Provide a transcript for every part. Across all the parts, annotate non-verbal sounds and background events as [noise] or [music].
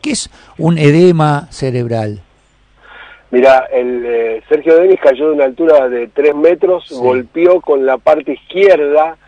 ¿Qué es un edema cerebral? Mira, el eh, Sergio Denis cayó de una altura de 3 metros, golpeó con la parte izquierda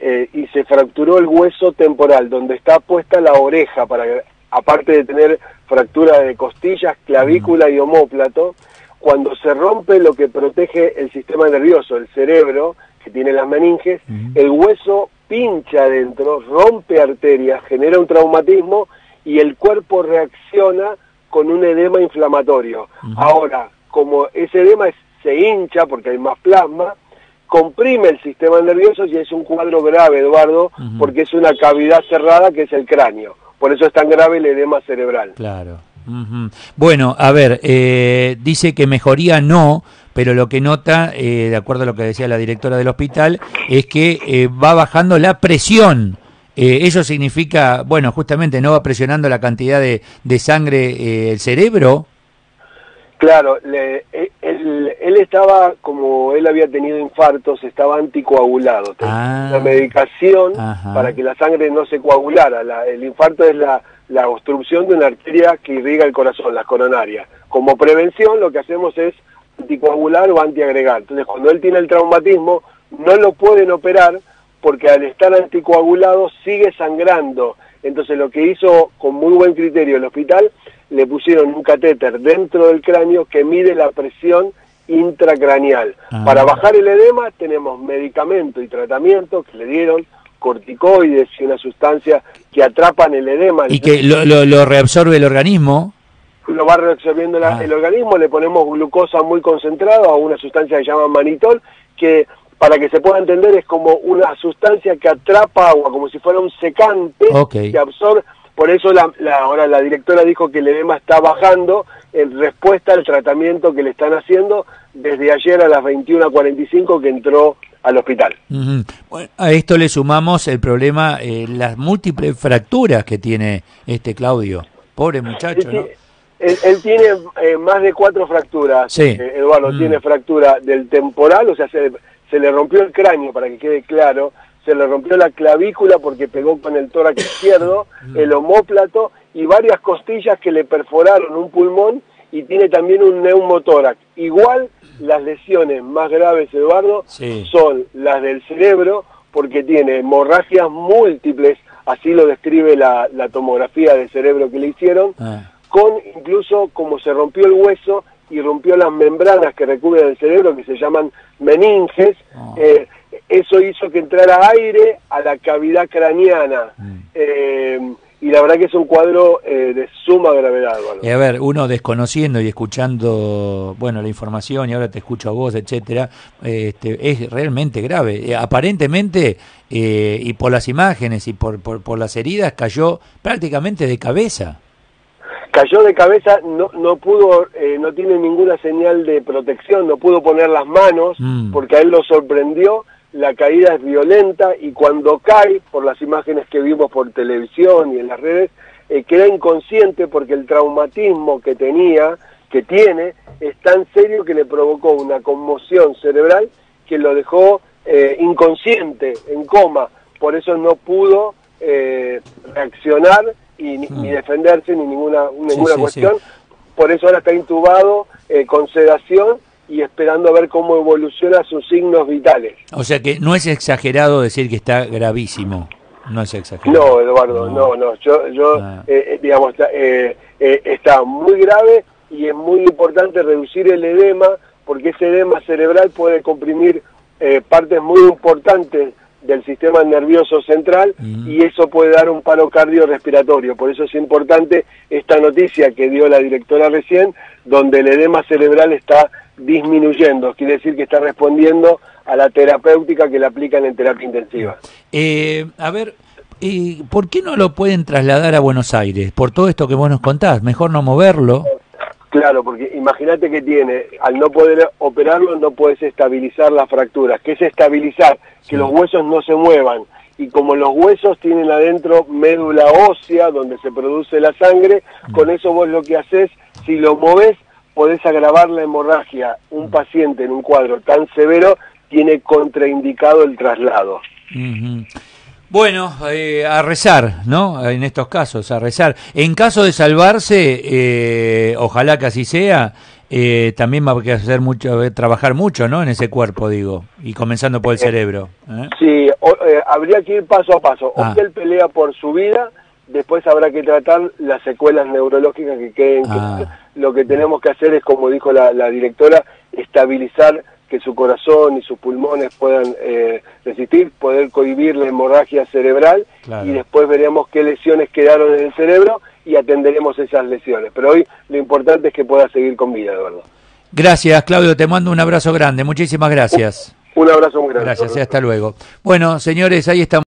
eh, y se fracturó el hueso temporal, donde está puesta la oreja, para aparte de tener fractura de costillas, clavícula y homóplato, cuando se rompe lo que protege el sistema nervioso, el cerebro, que tiene las meninges, el hueso pincha adentro, rompe arterias, genera un traumatismo y el cuerpo reacciona con un edema inflamatorio. Ahora, como ese edema se hincha porque hay más plasma, comprime el sistema nervioso y es un cuadro grave, Eduardo, porque es una cavidad cerrada que es el cráneo. Por eso es tan grave el edema cerebral. Claro. Bueno, a ver, eh, dice que mejoría no, pero lo que nota, eh, de acuerdo a lo que decía la directora del hospital, es que eh, va bajando la presión eh, eso significa, bueno, justamente no va presionando la cantidad de, sangre eh, el cerebro. Claro, le, eh, él, estaba, como él había tenido infartos, estaba anticoagulado. Ah, la medicación para que la sangre no se coagulara. el infarto es la, la obstrucción de una arteria que irriga el corazón, las coronarias. Como prevención lo que hacemos es anticoagular o antiagregar. Entonces cuando él tiene el traumatismo no lo pueden operar porque al estar anticoagulado sigue sangrando. Entonces lo que hizo con muy buen criterio el hospital, le pusieron un catéter dentro del cráneo que mide la presión intracraneal. Ah. Para bajar el edema tenemos medicamento y tratamiento que le dieron, corticoides y una sustancia que atrapan el edema. ¿Y que lo, reabsorbe el organismo? Lo va reabsorbiendo ah. el organismo, le ponemos glucosa muy concentrada a una sustancia que se llama manitol, que para que se pueda entender, es como una sustancia que atrapa agua, como si fuera un secante que absorbe. Por eso la, ahora la directora dijo que el edema está bajando en respuesta al tratamiento que le están haciendo desde ayer a las 21.45 que entró al hospital. a esto le sumamos el problema, eh, las múltiples fracturas que tiene este Claudio. Pobre muchacho, ¿no? Él, tiene eh, más de cuatro fracturas, sí. Eh, Eduardo. Mm. Tiene fractura del temporal, o sea, se, se le rompió el cráneo, para que quede claro, se le rompió la clavícula porque pegó con el tórax izquierdo, [coughs] el homóplato y varias costillas que le perforaron un pulmón y tiene también un neumotórax. Igual las lesiones más graves, Eduardo, son las del cerebro porque tiene hemorragias múltiples, así lo describe la, tomografía del cerebro que le hicieron, ah. con incluso como se rompió el hueso, y rompió las membranas que recubren el cerebro, que se llaman meninges. Ah. Eh, eso hizo que entrara aire a la cavidad craneana. Mm. Eh, y la verdad que es un cuadro eh, de suma gravedad. Y a ver, uno desconociendo y escuchando, bueno, la información y ahora te escucho a vos, etcétera, este, es realmente grave. aparentemente, y por las imágenes y por, por, por las heridas, cayó prácticamente de cabeza cayó de cabeza, no, no pudo, eh, no tiene ninguna señal de protección, no pudo poner las manos mm. porque a él lo sorprendió, la caída es violenta y cuando cae, por las imágenes que vimos por televisión y en las redes, eh, queda inconsciente porque el traumatismo que tenía, que tiene, es tan serio que le provocó una conmoción cerebral que lo dejó eh, inconsciente, en coma, por eso no pudo reaccionar y ni, mm. defenderse ni ninguna, ninguna cuestión. Por eso ahora está intubado eh, con sedación y esperando a ver cómo evoluciona sus signos vitales. O sea que no es exagerado decir que está gravísimo. No es exagerado. No, Eduardo, no, no. Yo, yo ah. eh, eh, digamos, está muy grave y es muy importante reducir el edema porque ese edema cerebral puede comprimir partes muy importantes del sistema nervioso central y eso puede dar un paro cardiorrespiratorio. Por eso es importante esta noticia que dio la directora recién, donde el edema cerebral está disminuyendo, quiere decir que está respondiendo a la terapéutica que le aplican en terapia intensiva. Eh, a ver, eh, ¿por qué no lo pueden trasladar a Buenos Aires? Por todo esto que vos nos contás, mejor no moverlo. Claro, porque imagínate que tiene, al no poder operarlo no puedes estabilizar las fracturas. ¿Qué es estabilizar? Que los huesos no se muevan. Y como los huesos tienen adentro médula ósea, donde se produce la sangre, mm. con eso vos lo que haces, si lo moves, podés agravar la hemorragia. Un mm. paciente en un cuadro tan severo tiene contraindicado el traslado. Bueno, eh, a rezar, ¿no? En estos casos, a rezar. En caso de salvarse, eh, ojalá que así sea, eh, también va a hacer mucho, trabajar mucho, ¿no? En ese cuerpo, digo, y comenzando por el cerebro. Sí, habría que ir paso a paso. Ah. él pelea por su vida, después habrá que tratar las secuelas neurológicas que queden. Ah. lo que tenemos que hacer es, como dijo la, la directora, estabilizar que su corazón y sus pulmones puedan eh, resistir, poder cohibir la hemorragia cerebral y después veremos qué lesiones quedaron en el cerebro y atenderemos esas lesiones. Pero hoy lo importante es que pueda seguir con vida, Eduardo. Gracias, Claudio. Te mando un abrazo grande. Muchísimas gracias. Un, abrazo muy grande. Gracias, y hasta luego. Bueno, señores, ahí estamos.